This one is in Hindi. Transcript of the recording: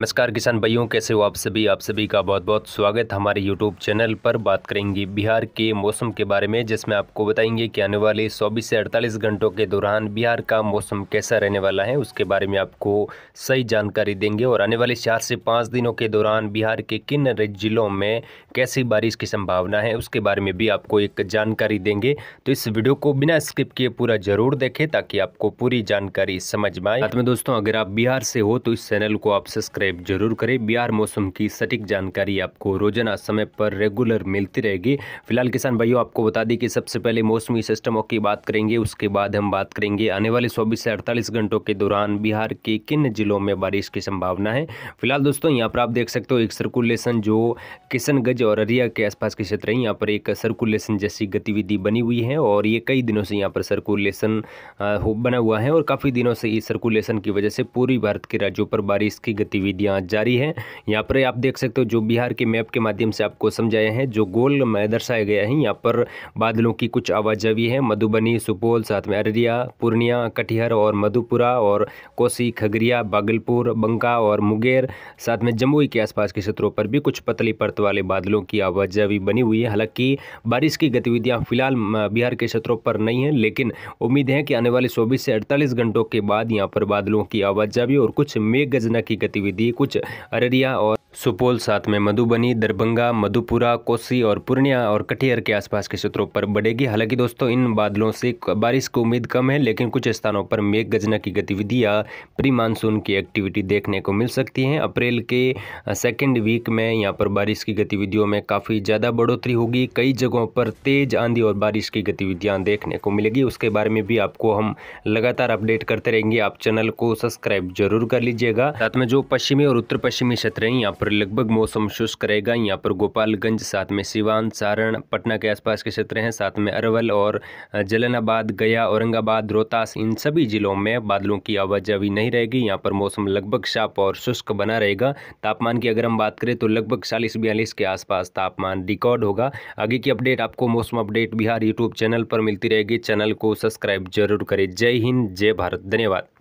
नमस्कार किसान भाइयों, कैसे हो आप सभी? आप सभी का बहुत बहुत स्वागत। हमारे यूट्यूब चैनल पर बात करेंगे बिहार के मौसम के बारे में, जिसमें आपको बताएँगे कि आने वाले 24 से 48 घंटों के दौरान बिहार का मौसम कैसा रहने वाला है, उसके बारे में आपको सही जानकारी देंगे। और आने वाले चार से पाँच दिनों के दौरान बिहार के किन जिलों में कैसी बारिश की संभावना है, उसके बारे में भी आपको एक जानकारी देंगे। तो इस वीडियो को बिना स्किप किए पूरा ज़रूर देखें, ताकि आपको पूरी जानकारी समझ में आए। में दोस्तों, अगर आप बिहार से हो तो इस चैनल को आप सब्सक्राइब सब्सक्राइब ज़रूर करें। बिहार मौसम की सटीक जानकारी आपको रोज़ाना समय पर रेगुलर मिलती रहेगी। फ़िलहाल किसान भाइयों, आपको बता दें कि सबसे पहले मौसमी सिस्टमों की बात करेंगे, उसके बाद हम बात करेंगे आने वाले चौबीस से अड़तालीस घंटों के दौरान बिहार के किन जिलों में बारिश की संभावना है। फ़िलहाल दोस्तों, यहाँ पर आप देख सकते हो एक सर्कुलेशन जो किशनगंज और अरिया के आसपास के क्षेत्र है। यहाँ पर एक सर्कुलेशन जैसी गतिविधि बनी हुई है और ये कई दिनों से यहाँ पर सर्कुलेशन बना हुआ है और काफ़ी दिनों से इस सर्कुलेशन की वजह से पूरी भारत के राज्यों पर बारिश की गतिविधि गतिविधियाँ जारी हैं। यहाँ पर आप देख सकते हो जो बिहार के मैप के माध्यम से आपको समझाया है, जो गोल दर्शाया गया है। यहाँ पर बादलों की कुछ आवाजावी है। मधुबनी, सुपौल, साथ में अररिया, पूर्णिया, कटिहार और मधुपुरा और कोसी, खगड़िया बागलपुर बंका और मुंगेर, साथ में जमुई के आसपास के क्षेत्रों पर भी कुछ पतली परत वाले बादलों की आवाजावी बनी हुई है। हालाँकि बारिश की गतिविधियाँ फ़िलहाल बिहार के क्षेत्रों पर नहीं है, लेकिन उम्मीद है कि आने वाले चौबीस से अड़तालीस घंटों के बाद यहाँ पर बादलों की आवाजावी और कुछ मेघ गजना की गतिविधि कुछ अररिया और सुपौल, साथ में मधुबनी, दरभंगा, मधुपुरा, कोसी और पूर्णिया और कटिहार के आसपास के क्षेत्रों पर बढ़ेगी। हालाँकि दोस्तों, इन बादलों से बारिश की उम्मीद कम है, लेकिन कुछ स्थानों पर मेघ गजना की गतिविधि या प्री मानसून की एक्टिविटी देखने को मिल सकती है। अप्रैल के सेकेंड वीक में यहाँ पर बारिश की गतिविधियों में काफ़ी ज़्यादा बढ़ोतरी होगी। कई जगहों पर तेज आंधी और बारिश की गतिविधियाँ देखने को मिलेगी। उसके बारे में भी आपको हम लगातार अपडेट करते रहेंगे। आप चैनल को सब्सक्राइब ज़रूर कर लीजिएगा। साथ में जो पश्चिमी और उत्तर पश्चिमी क्षेत्र हैं, यहाँ पर लगभग मौसम शुष्क रहेगा। यहाँ पर गोपालगंज, साथ में सिवान, सारण, पटना के आसपास के क्षेत्र हैं, साथ में अरवल और जलानाबाद, गया, औरंगाबाद, रोहतास, इन सभी जिलों में बादलों की आवाजाही नहीं रहेगी। यहाँ पर मौसम लगभग साफ़ और शुष्क बना रहेगा। तापमान की अगर हम बात करें तो लगभग चालीस बयालीस के आसपास तापमान रिकॉर्ड होगा। आगे की अपडेट आपको मौसम अपडेट बिहार यूट्यूब चैनल पर मिलती रहेगी। चैनल को सब्सक्राइब ज़रूर करें। जय हिंद, जय भारत, धन्यवाद।